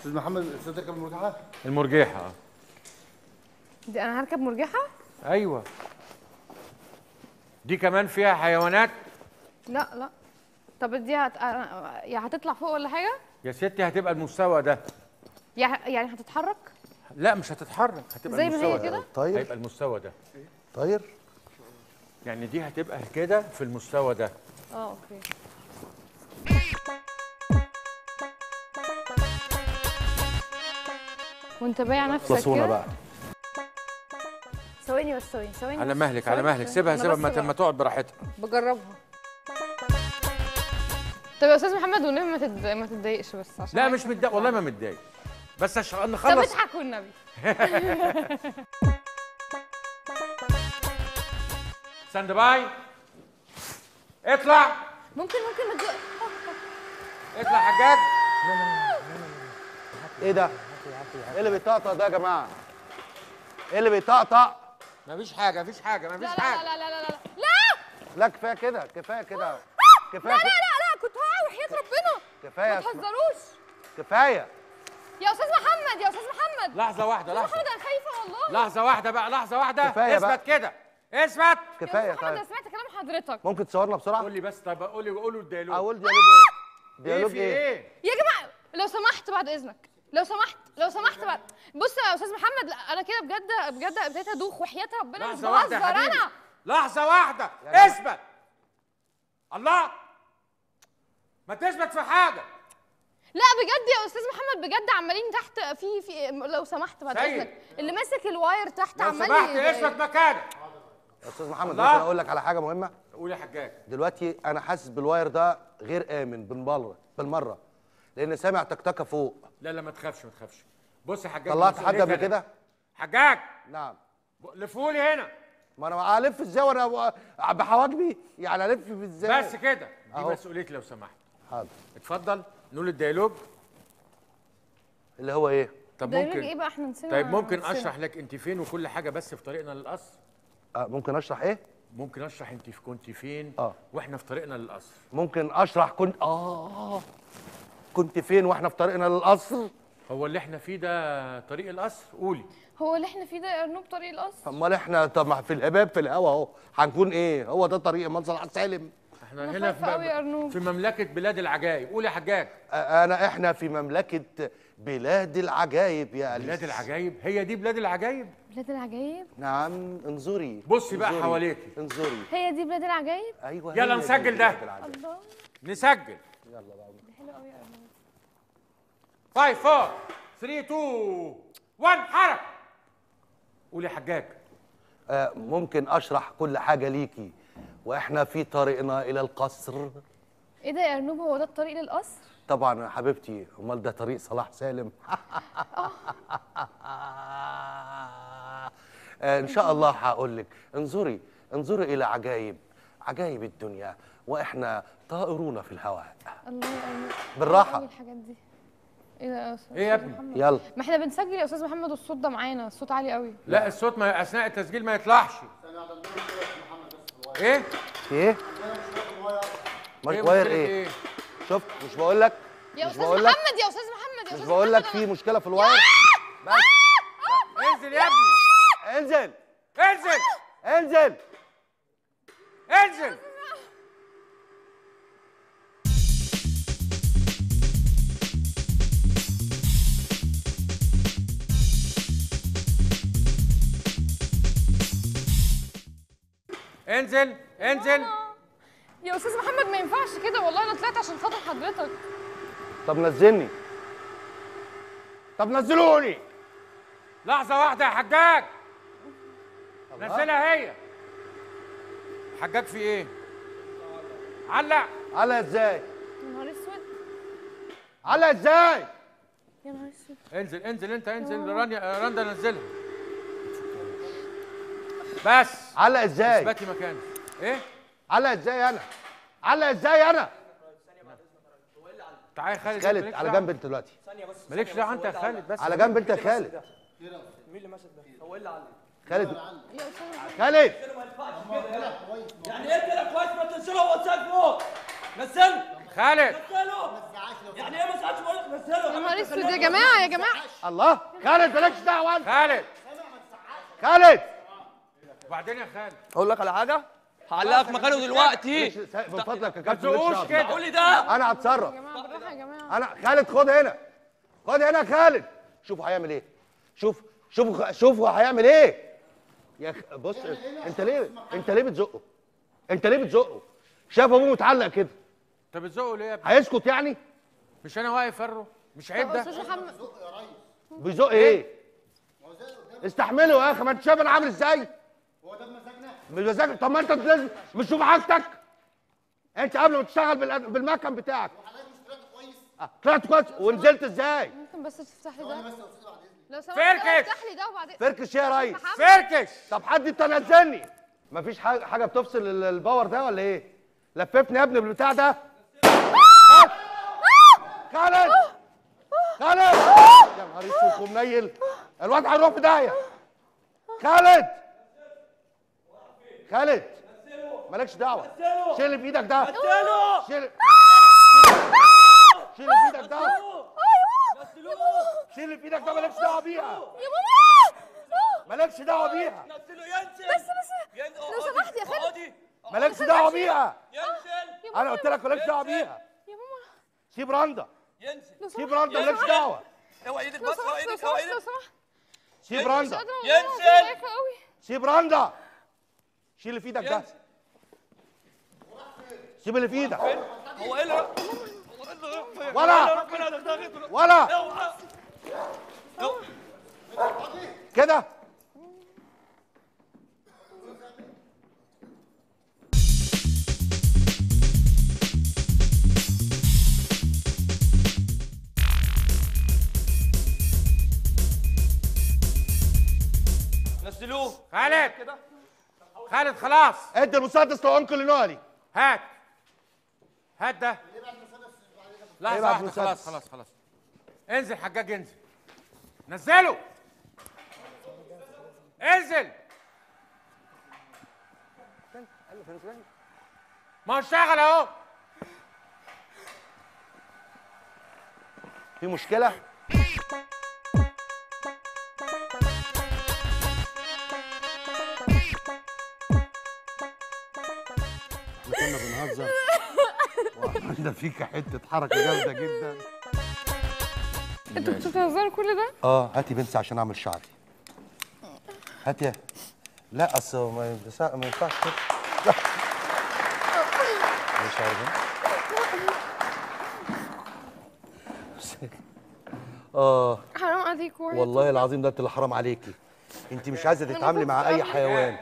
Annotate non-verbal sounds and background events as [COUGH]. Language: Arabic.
أستاذ محمد أستاذ تركب المرجحة؟ المرجحة. دي أنا هركب مرجحة؟ أيوه. دي كمان فيها حيوانات؟ لا لا. طب دي هت... يا هتطلع فوق ولا حاجة؟ يا ستي هتبقى المستوى ده. يعني هتتحرك؟ لا مش هتتحرك هتبقى زي ما المستوى هي ده. كده؟ طير. هيبقى المستوى ده. طير. يعني دي هتبقى كده في المستوى ده. آه أوكي. وانت بايع نفسك كده؟ بقى. ثواني بس ثواني ثواني. على مهلك على مهلك. سيبها سيبها ما تقعد براحتها. بجربها. طب يا أستاذ محمد والنبي ما تد... ما تتضايقش بس عشان لا مش متضايق والله ما متضايق. بس عشان طب نخلص اضحك والنبي. [LAUGHS] stand by اطلع. ممكن ممكن ما تزق اطلع حجاج إيه ده؟ إيه اللي بيطقطق ده يا جماعة؟ إيه اللي بيطقطق؟ مفيش حاجة مفيش حاجة لا مفيش لا حاجة. لا لا لا لا لا. لا لا كفاية كده كفاية كده. كفاية لا لا كده. لا كنت هقع وحياة ربنا. كفاية ما. تهزروش. كفاية. يا أستاذ محمد يا أستاذ محمد. لحظة واحدة لحظة. محمد أنا خايفة والله. لحظة واحدة بقى لحظة واحدة. كفاية اثبت. كده. اثبت. يا كفايه أستاذ محمد أنا طيب سمعت كلام حضرتك. ممكن تصورنا بسرعة؟ قول لي بس طب قول لي قول له ال dialogue. أقول dialogue إيه؟ إيه dialogue إيه؟ إيه؟ يا جماعة لو سمحت بعد إذنك. لو سمحت لو سمحت بعد بص يا أستاذ محمد لا، أنا كده بجد بجد ابتديت أدوخ وحياة ربنا مش بهزر. أنا لحظة واحدة. اثبت. الله. ما تثبت في حاجة. لا بجد يا أستاذ محمد بجد عمالين تحت في في لو سمحت بعد. اذنك اللي ماسك ال wire تحت لو عمال سمحت ي- اثبت مكانك. يا أستاذ محمد. ممكن أقول لك على حاجة مهمة؟ قول يا حجاج. دلوقتي أنا حاسس بال wire ده غير آمن بالمرة بالمرة. لأن سامع تكتكة فوق. لا لا ما تخافش ما تخافش. بص يا حجاج طلعت حد قبل. كده؟ حجاج! نعم. لف لي هنا. ما أنا ألف إزاي وأنا بحواجبي؟ يعني ألف في إزاي؟ بس كده. دي أهو. مسؤوليتي لو سمحت. حاضر. اتفضل. نقول ال dialogue. اللي هو إيه؟ طب ممكن إيه بقى؟ إحنا نسينا طيب ممكن نسينا. أشرح لك أنت فين وكل حاجة بس في طريقنا للقصر؟ آه ممكن أشرح إيه؟ ممكن أشرح أنت في كنت فين آه. وإحنا في طريقنا للقصر. ممكن أشرح كنت آه. كنت فين وإحنا في طريقنا للقصر؟ هو اللي إحنا فيه ده طريق القصر؟ قولي. هو اللي إحنا فيه ده يا أرنوب طريق القصر؟ امال إحنا طب ما في الهباب في الهوا أهو. هنكون إيه؟ هو ده طريق منصر سالم إحنا هنا أرنوب. في مملكة بلاد العجائب قول يا حجاج. انا إحنا في مملكة بلاد العجائب يا أليس. بلاد العجائب هي دي بلاد العجائب بلاد العجايب؟ نعم انظري. بصي بقى. حواليكي. انظري. هي دي بلاد العجايب؟ أيوه يلا نسجل ده. العجائب. الله. نسجل. يلا بقى. دي حلوة قوي. يا ارنوب 5 4 3 2 1 حركة. قول يا حجاج. آه، ممكن أشرح كل حاجة ليكي. وإحنا في طريقنا إلى القصر. إيه ده يا ارنوب هو ده الطريق للقصر؟ طبعا يا حبيبتي أمال ده طريق صلاح سالم. [LAUGHS] آه، إن شاء الله هقول لك. انظري انظري إلى عجائب عجائب الدنيا. وإحنا طائرون في الهواء. الله. قوي الحاجات دي. إيه ده يا أستاذ؟ إيه يا ابني؟ محمد؟ يلا. ما إحنا بنسجل يا أستاذ محمد والصوت ده معانا الصوت عالي قوي لا الصوت ما أثناء التسجيل ما يطلعش. إيه؟ إيه؟ مش إيه wire مشكلة إيه؟ شفت؟ مش بقول لك يا مش أستاذ بقول لك محمد يا أستاذ محمد يا مش أستاذ بقول لك في مشكلة في ال wire؟ بس. انزل انزل. يا أستاذ محمد ما ينفعش كده. والله أنا طلعت عشان خاطر حضرتك. طب نزلني. طب نزلوني. لحظة واحدة يا حجاج. نزلها هي. حجاج في إيه؟ علق. على إزاي؟ يا نهار أسود. على إزاي؟ يا نهار أسود. انزل انزل انت انزل. رانيا رندا نزلها. بس. على إزاي؟ اثبتي مكانك إيه؟ على إزاي أنا؟ على إزاي أنا؟ تعالى يا خالد خالد على. جنب أنت دلوقتي. مالكش دعوة أنت يا خالد بس. على جنب أنت يا خالد. مين اللي ماسك ده؟ هو إيه اللي علق؟ خالد. خالد يعني إيه كده؟ كويس ما تنزله هو سايب فوق. نزله. خالد. يعني إيه ما ساعدش بقول لك نزله. يا نهار اسود يا جماعة يا جماعة. الله. خالد مالكش دعوة أنت. خالد. خالد. وبعدين يا خالد. أقول لك على حاجة؟ هعلقك مكانه دلوقتي. من فضلك يا ما كابتن دعوة. كده. قول لي ده. أنا هتصرف. يا جماعة يا جماعة. أنا خالد خد هنا. خد هنا يا خالد. شوفوا هيعمل إيه. شوف شوفوا شوفوا هيعمل إيه. يا خ... بص أنت ليه أنت ليه بتزقه؟ أنت ليه بتزقه؟ شاف أبوه متعلق كده. انت بتزقه ليه يا ابني؟ هيسكت يعني؟ مش أنا واقف فرو مش عيب إيه ده؟ أستاذ محمد بيزق إيه؟ استحمله يا أخي ما أنت شايف أنا عامل إزاي؟ مش مزاجك طب ما انت لازم مش شوف حاجتك. انت قبل ما تشتغل بالمكن بتاعك. آه، طلعت كويس ونزلت إزاي؟ ممكن بس تفتح لي ده. لو سمحت فركش. افتح لي ده وبعدين. فركش يا ريس. فركش طب حد تنزلني مفيش حاجة بتفصل ال- ال power ده ولا إيه؟ لففني يا ابني بالبتاع ده. خالد. خالد. يا نهار اسود ومنيل الواد هيروح في داهية. خالد. خالد مالكش دعوة. شيل اللي في إيدك ده. شيل شيل اللي في إيدك ده. شيل اللي في إيدك ده مالكش دعوة بيها. يا ماما مالكش دعوة بيها. ينزل. بس بس. لو سمحت يا خالد. مالكش دعوة بيها. ينزل. أنا قلت لك مالكش دعوة بيها. يا ماما. سيب رندا ينزل. سيب رندا مالكش دعوة. اوعى إيدك لو بس اوعى سمحت لو إيدك اوعى إيدك سيب رندا ينزل. سيب رندا شيل اللي في إيدك ده. سيب اللي في إيدك. هو إيه اللي؟ ولا. ولا. كده. خالد خلاص. أدي المسدس لانكل نوالي هات. هات ده. ابعت واحدة مسدس. خلاص خلاص خلاص. انزل حجاج انزل. نزله. انزل. ما هو اشتغل اهو. في مشكلة؟ كنا بنهزر. [LAUGHS] وعملنا فيك حتة حركة جامدة جدا. أنتوا كنتوا بتهزروا كل ده؟ آه هاتي بنسي عشان أعمل شعري. هاتي. لا أصل ما ينفع- ما ينفعش كده. شعري ده؟ آه. حرام عليكم والله العظيم ده انت اللي حرام عليكي. انت مش عايزة تتعاملي مع أي حيوان.